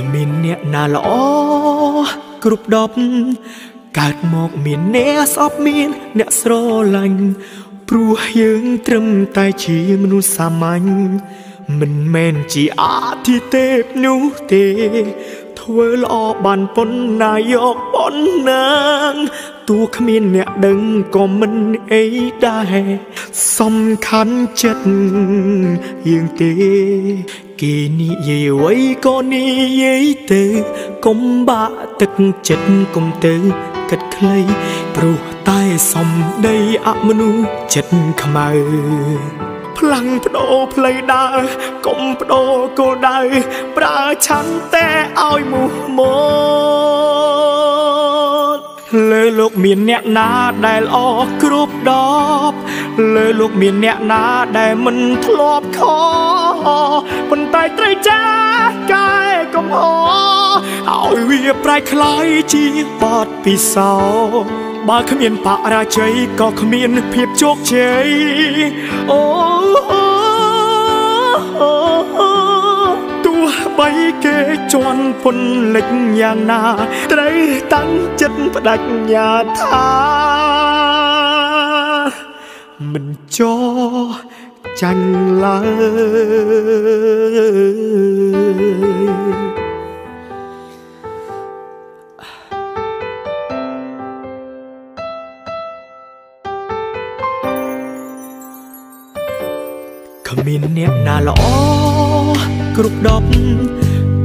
គ្មានអ្នកណាល្អគ្រប់ដប់កើតមកមានអ្នកស្អប់មាន អ្នកស្រឡាញ់ព្រោះយើងត្រឹមតែជាមនុស្សសាមញ្ញមិនមែនជាអាទិទេពនោះទេ ធ្វើល្អបានប៉ុណ្ណាយកប៉ុណ្ណាទោះគ្មានអ្នកដឹងក៏មិនអីដែរសំខាន់ចិត្តយើងទេ គេនិយាយអ្វីក៏និយាយទៅកុំបាក់ទឹកចិត្តកុំទៅគិតខ្លីព្រោះតែសំដីអមនុស្សចិត្តខ្មៅផ្លាំងបដូរផ្លូវដើរកុំបដូរគោលដៅប្រើឆន្ទតែឲ្យមុះមក លើលោកមានអ្នកណាដែលល្អគ្រប់ដបលើលោកមានអ្នកណាដែលមិនធ្លាប់ខប៉ុន្តែត្រូវចាកែកំហឲ្យវាប្រែคล้ายជាបតពិសោធន៍បើគ្មានបរាជ័យក៏គ្មានភាពជោគជ័យអូទោះ បីគេជន់ពន្លិចយ៉ាងណា ត្រូវតាំងចិត្តបដិញ្ញាថាមិនចោចាញ់ឡើយគ្មានអ្នកណាល្អ គ្រប់ដប់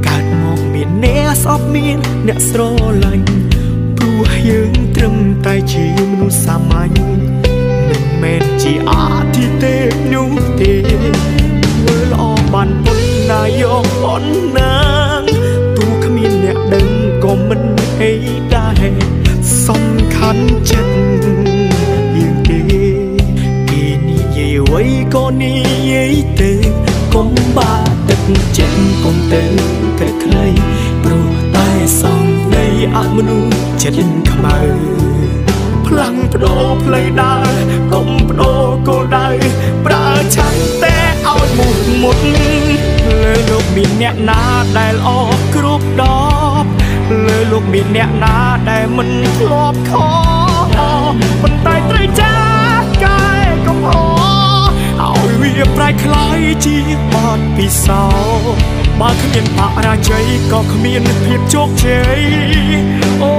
កើតមកមានអ្នកស្អប់មានអ្នកស្រឡាញ់ព្រោះយើងត្រឹមតែជាមនុស្សសាមញ្ញមិនមែនជាអាទិទេពនោះទេធ្វើល្អបានប៉ុណ្ណាយកប៉ុណ្ណាទោះគ្មានអ្នកដឹងក៏មិនអីដែរសំខាន់ចិត្តក៏និយាយទៅកុំបាទឹក ចិត្តកុំទៅក្រីក្រៃព្រោះតែសងនៃអមនុស្សចិត្តខ្មៅផ្លាំងផ្ដោផ្លៃដើរកុំផ្ដោគោលដៅប្រើឆន្ទៈឲ្យមុតមុតលើលោកមានអ្នកណាដែលអគ្រប់ដបលើលោកមានអ្នកណាដែលមិនធ្លាប់ខប៉ុន្តែត្រូវចាស់កែកំហឲ្យវាប្រែខ្លា ជាបទពិសោធន៍បើគ្មានបរាជ័យក៏គ្មានភាពជោគជ័យអូ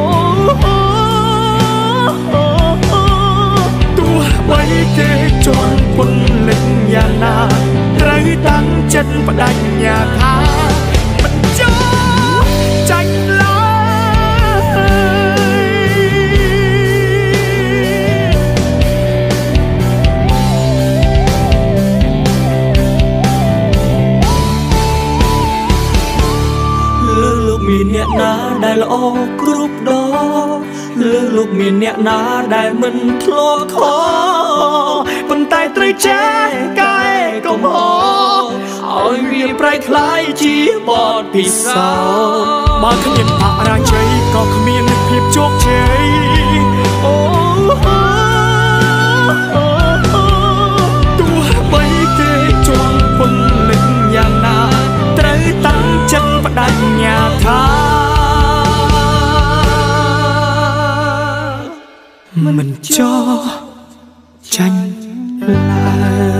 ទោះបីគេជន់ពន្លិចយ៉ាងណាត្រូវតាំងចិត្តបដិញ្ញាថា មានអ្នកណាដែលល្អគ្រប់ដងលើលោកមានអ្នកណាដែលមិនធ្លាក់ខប៉ុន្តែត្រូវចេះកែកុំហឲ្យវាប្រែថ្លៃជាបទពិសោធន៍បើគ្មានអរាយ មិនចោចាញ់ឡើយ